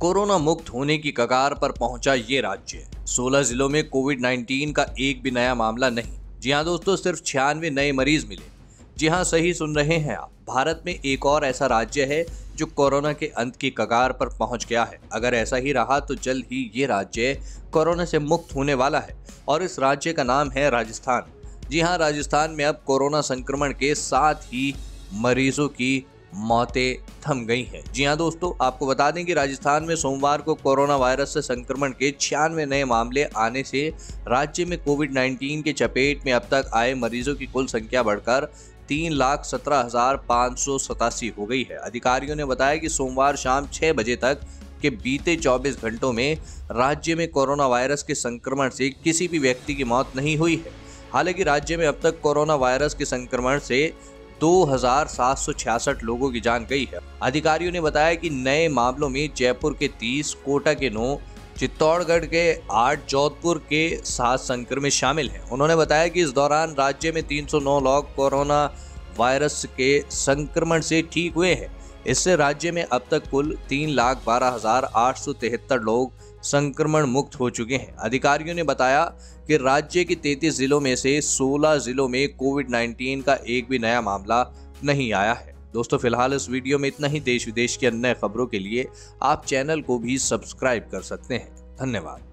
Corona मुक्त होने की कगार पर पहुँचा ये राज्य। 16 जिलों में कोविड 19 का एक भी नया मामला नहीं। जी हाँ दोस्तों, सिर्फ़ छियानवे नए मरीज़ मिले। जी हाँ सही सुन रहे हैं आप। भारत में एक और ऐसा राज्य है जो कोरोना के अंत की कगार पर पहुँच गया है। अगर ऐसा ही रहा तो जल्द ही ये राज्य कोरोना से मुक्त होने वाला है। और इस राज्य का नाम है राजस्थान। जी हाँ राजस्थान में अब कोरोना संक्रमण के साथ ही मरीजों की मौतें थम गई हैं। जी हाँ दोस्तों, आपको बता दें कि राजस्थान में सोमवार को कोरोना वायरस से संक्रमण के छियानवे नए मामले आने से राज्य में कोविड 19 के चपेट में अब तक आए मरीजों की कुल संख्या बढ़कर तीन लाख सत्रह हज़ार पाँच सौ सतासी हो गई है। अधिकारियों ने बताया कि सोमवार शाम छः बजे तक के बीते 24 घंटों में राज्य में कोरोना वायरस के संक्रमण से किसी भी व्यक्ति की मौत नहीं हुई है। हालाँकि राज्य में अब तक कोरोना वायरस के संक्रमण से दो हज़ार सात सौ छियासठ लोगों की जान गई है। अधिकारियों ने बताया कि नए मामलों में जयपुर के 30, कोटा के 9, चित्तौड़गढ़ के आठ जोधपुर के सात संक्रमित शामिल हैं। उन्होंने बताया कि इस दौरान राज्य में 309 लोग कोरोना वायरस के संक्रमण से ठीक हुए हैं। इससे राज्य में अब तक कुल तीन लाख बारह हज़ार आठ सौ तिहत्तर लोग संक्रमण मुक्त हो चुके हैं। अधिकारियों ने बताया कि राज्य के 33 जिलों में से 16 जिलों में कोविड 19 का एक भी नया मामला नहीं आया है। दोस्तों, फ़िलहाल इस वीडियो में इतना ही। देश विदेश की अन्य खबरों के लिए आप चैनल को भी सब्सक्राइब कर सकते हैं। धन्यवाद।